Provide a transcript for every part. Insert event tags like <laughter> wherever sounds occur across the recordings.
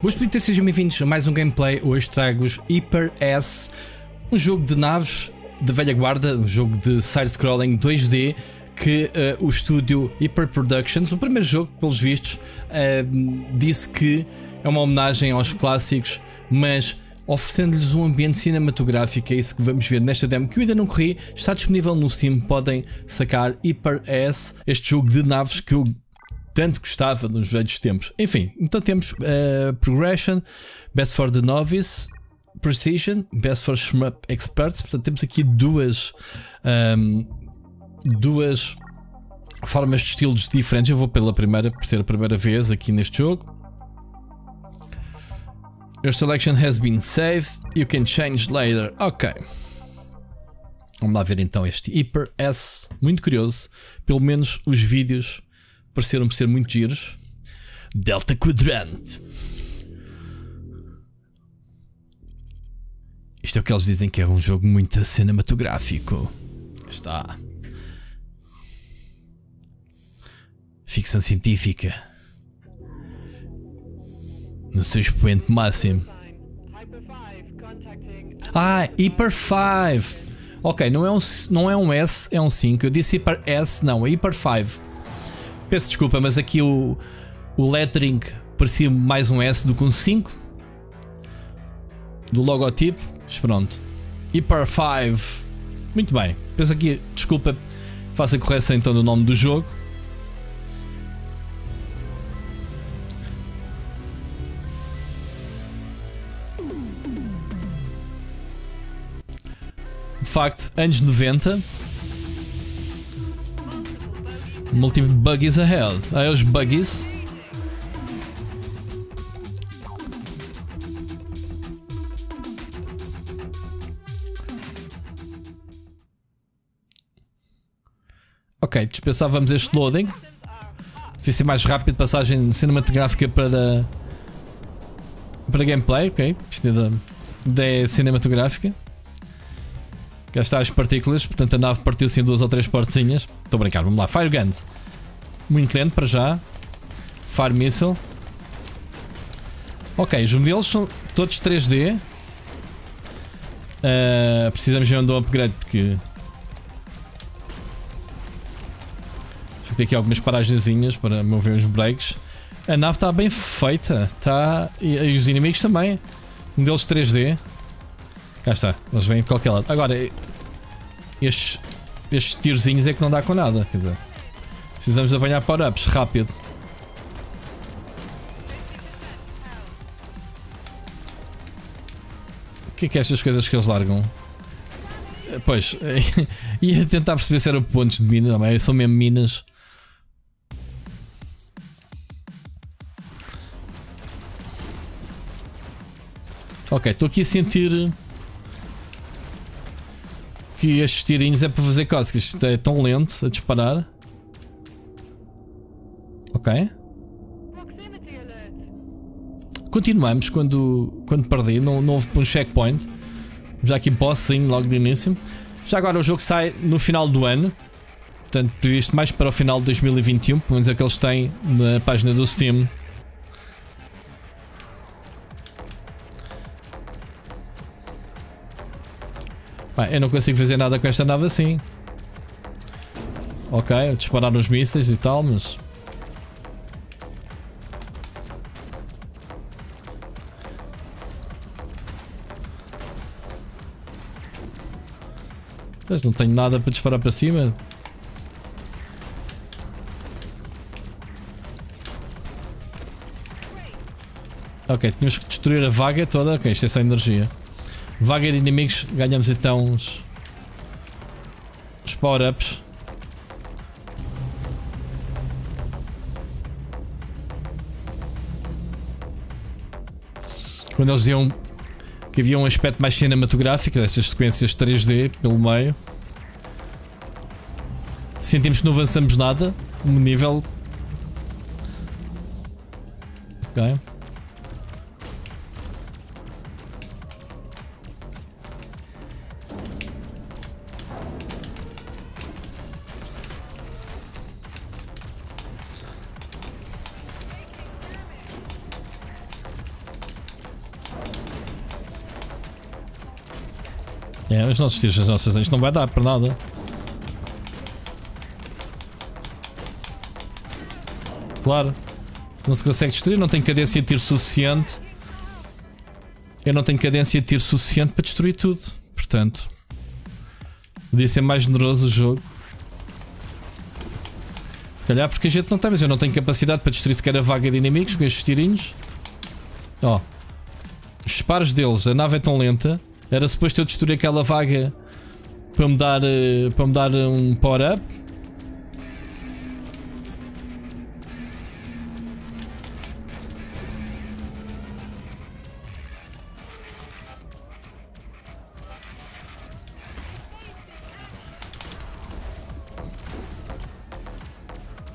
Boas e sejam bem-vindos a mais um gameplay. Hoje trago-vos Hyper S, um jogo de naves de velha guarda, um jogo de side-scrolling 2D que uh, o estúdio Hyper Productions, o primeiro jogo, pelos vistos, uh, disse que é uma homenagem aos clássicos, mas oferecendo-lhes um ambiente cinematográfico. É isso que vamos ver nesta demo que eu ainda não corri. Está disponível no Steam. Podem sacar Hyper S, este jogo de naves que eu tanto gostava nos velhos tempos. Enfim, então temos uh, Progression, Best for the Novice, Precision, Best for Shmup Experts. Portanto, temos aqui duas, um, duas formas de estilos diferentes. Eu vou pela primeira, por ser a primeira vez aqui neste jogo. Your selection has been saved. You can change later. Ok. Vamos lá ver então este Hyper S. Muito curioso. Pelo menos os vídeos pareceram-me ser muito giros. Delta Quadrant. Isto é o que eles dizem que é um jogo muito cinematográfico. Está. Ficção científica. No seu expoente máximo. Ah, Hyper 5. Ok, não é, um, não é um S, é um 5. Eu disse Hyper S, não, é Hyper 5. Peço desculpa, mas aqui o, o lettering parecia mais um S do que um 5 do logotipo. Mas pronto. Hyper 5. Muito bem. Penso aqui, desculpa, faça a correção então do nome do jogo. De facto, anos 90 Multiple buggies ahead. Aí os buggies. Ok, dispensávamos este loading. Devia ser mais rápido, passagem cinematográfica para para gameplay, ok. Isto é da, da cinematográfica. Está as partículas, portanto a nave partiu-se em duas ou três portezinhas. Estou a brincar, vamos lá. Fire Guns. Muito lento para já. Fire Missile. Ok, os modelos são todos 3D. Uh, ah, precisamos de um upgrade porque. Deixa eu ter aqui algumas paragenzinhas para mover os breaks. A nave está bem feita. Está... E, e os inimigos também. Modelos 3D. Cá está, eles vêm de qualquer lado. Agora, estes, estes tirozinhos é que não dá com nada, quer dizer. Precisamos apanhar power-ups rápido. O que é que é estas coisas que eles largam? Pois, <laughs> ia tentar perceber se eram pontos de mina, não é? São mesmo minas. Ok, estou aqui a sentir que estes tirinhos é para fazer cócegas. Isto é tão lento a disparar. Ok. Continuamos quando, quando perdi. Não, não houve um checkpoint. Já aqui boss sim, logo de início. Já agora o jogo sai no final do ano. Portanto, previsto mais para o final de 2021. Pelo menos é que eles têm na página do Steam. Eu não consigo fazer nada com esta nave assim. Ok, disparar os mísseis e tal, mas... Mas não tenho nada para disparar para cima. Ok, tínhamos que destruir a vaga toda. Ok, isto é só energia. Vaga de inimigos, ganhamos então uns, os power-ups. Quando eles diziam que havia um aspecto mais cinematográfico destas sequências 3D pelo meio, sentimos que não avançamos nada. Um nível. Ok. É, os nossos tiros, as nossas isto não vai dar para nada. Claro. Não se consegue destruir, não tem cadência de tiro suficiente. Eu não tenho cadência de tiro suficiente para destruir tudo. Portanto, podia ser mais generoso o jogo. Se calhar porque a gente não tem, mas eu não tenho capacidade para destruir sequer a vaga de inimigos com estes tirinhos. Ó, oh, os disparos deles, a nave é tão lenta. Era suposto eu destruir aquela vaga para me dar, eh, para me dar um power-up.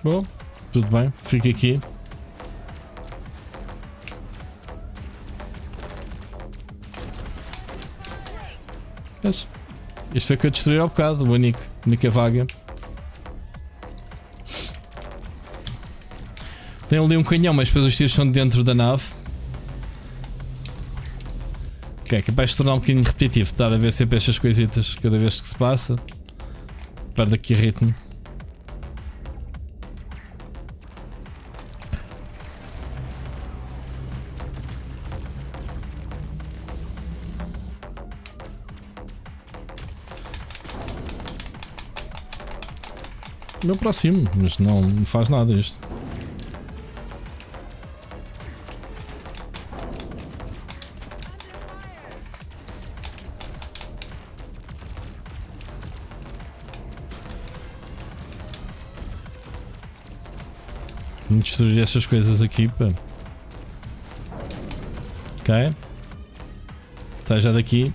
Bom, tudo bem, fica aqui. Mas, isto foi que eu destruí ao bocado, o único, a única vaga. Tem ali um canhão, mas depois os tiros são dentro da nave. Ok, é capaz de tornar um bocadinho repetitivo, estar a ver sempre estas coisitas cada vez que se passa. Perde aqui ritmo. Me aproximo, mas não faz nada isto. Destruir estas coisas aqui, pá. Ok. Sai daqui.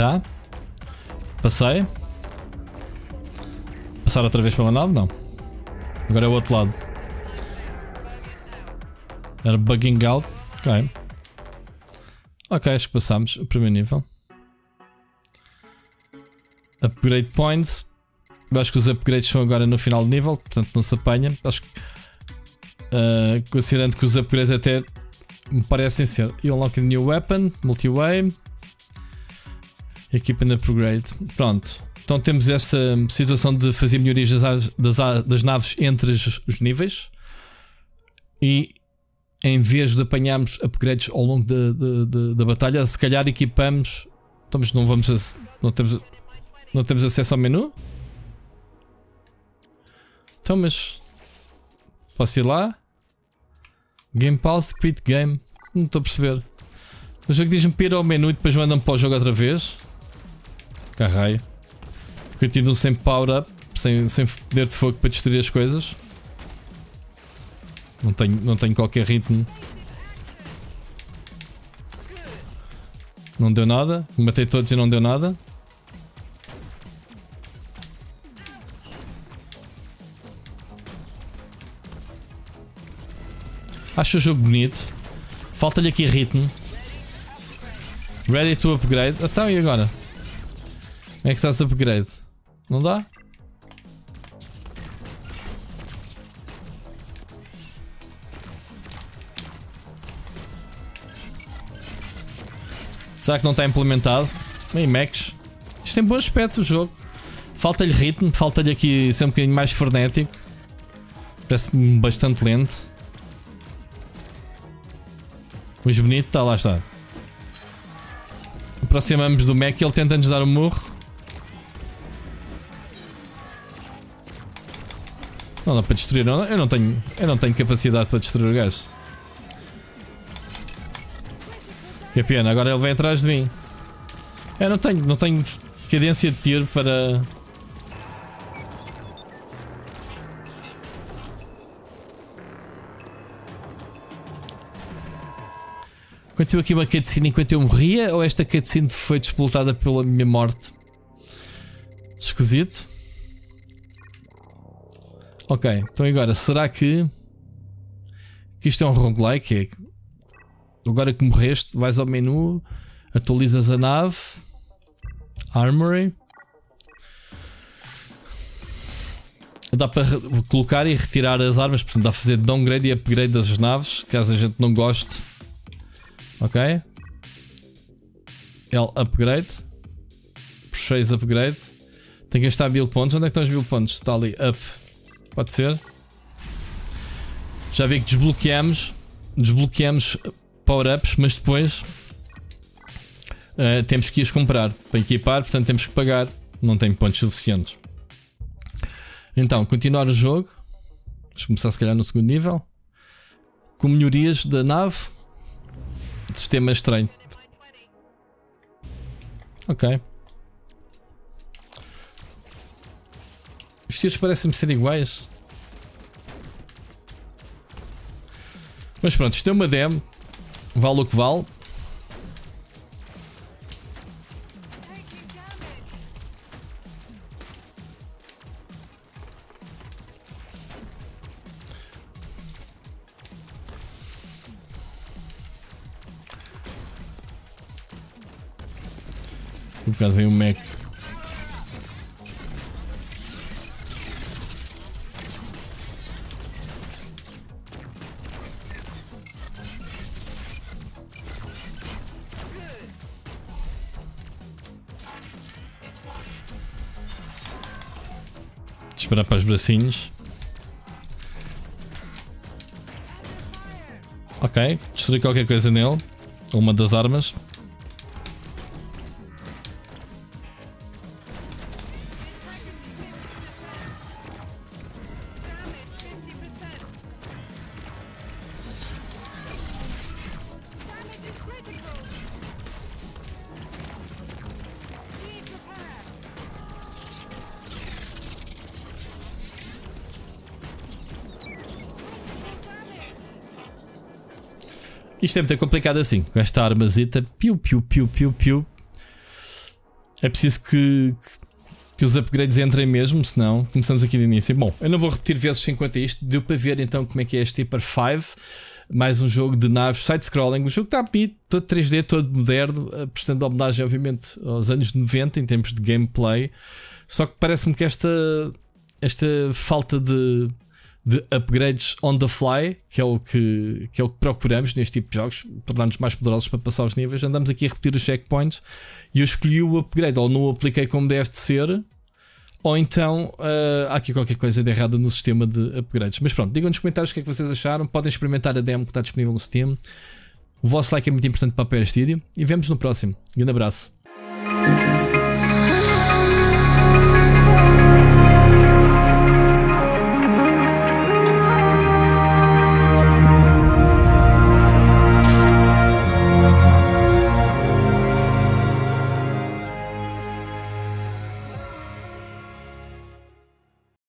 Tá. Passei. Passar outra vez pela nave? Não. Agora é o outro lado. Era bugging out. Ok. Ok, acho que passamos o primeiro nível. Upgrade points. Eu acho que os upgrades são agora no final de nível, portanto não se apanha. Acho que. Uh, considerando que os upgrades até me parecem ser. You unlock a new weapon, multi-way. Equipment upgrade. Pronto. Então temos esta situação de fazer melhorias das, das, das naves entre os, os, níveis. E em vez de apanharmos upgrades ao longo da batalha, se calhar equipamos. Então, não vamos. Não temos, não temos acesso ao menu? Então, mas. Posso ir lá? Game Pause, Quit Game. Não estou a perceber. O jogo diz-me para ir ao menu e depois manda-me para o jogo outra vez. Carraio. Continuo sem power up, sem, sem poder de fogo para destruir as coisas. Não tenho, não tenho qualquer ritmo. Não deu nada. Matei todos e não deu nada. Acho o jogo bonito. Falta-lhe aqui ritmo. Ready to upgrade. Então e agora? Como é que está esse upgrade? Não dá? Será que não está implementado? Bem, Max. Isto tem bom aspecto o jogo. Falta-lhe ritmo, falta-lhe aqui ser um bocadinho mais frenético. Parece-me bastante lento. Mas bonito, está lá está. Aproximamos do Mac e ele tenta-nos dar um murro. Não dá para destruir, não, eu não tenho, eu não tenho capacidade para destruir o gajo. Que pena, agora ele vem atrás de mim. Eu não tenho, não tenho cadência de tiro para Aconteceu aqui uma cutscene enquanto eu morria ou esta cutscene foi despoltada pela minha morte? Esquisito. Ok, então agora, será que, que isto é um roguelike? É, agora que morreste, vais ao menu, atualizas a nave, Armory. dá para colocar e retirar as armas, portanto dá para fazer downgrade e upgrade das naves, caso a gente não goste. Ok? L upgrade. Purchase upgrade. Tem que gastar build points. Onde é que estão os build points? Está ali, up. Pode ser. Já vi que desbloqueamos. Desbloqueamos power-ups, mas depois uh, temos que os comprar para equipar, portanto temos que pagar. Não tem pontos suficientes. Então, continuar o jogo. Vamos começar se calhar no segundo nível. Com melhorias da nave. Sistema estranho. Ok. Os tiros parecem-me ser iguais. Mas pronto, isto é uma demo. Vale o que vale. Um bocado vem o Mac. Para os bracinhos. Ok, destruir qualquer coisa nele. Uma das armas. Isto é muito complicado assim, com esta armazita, piu, piu, piu, piu, piu. É preciso que, que os upgrades entrem mesmo, senão começamos aqui de início. Bom, eu não vou repetir vezes 50 isto, deu para ver então como é que é este Hyper 5. Mais um jogo de naves side-scrolling. O jogo está todo 3D, todo moderno, prestando homenagem, obviamente, aos anos 90 em termos de gameplay. Só que parece-me que esta, esta falta de de upgrades on the fly, que é o que, que, é o que procuramos neste tipo de jogos, tornar-nos mais poderosos para passar os níveis. Andamos aqui a repetir os checkpoints e eu escolhi o upgrade, ou não o apliquei como deve de ser, ou então uh, há aqui qualquer coisa de errada no sistema de upgrades. Mas pronto, digam nos comentários o que é que vocês acharam. Podem experimentar a demo que está disponível no Steam. O vosso like é muito importante para apoiar este vídeo e vemos no próximo. Um grande abraço.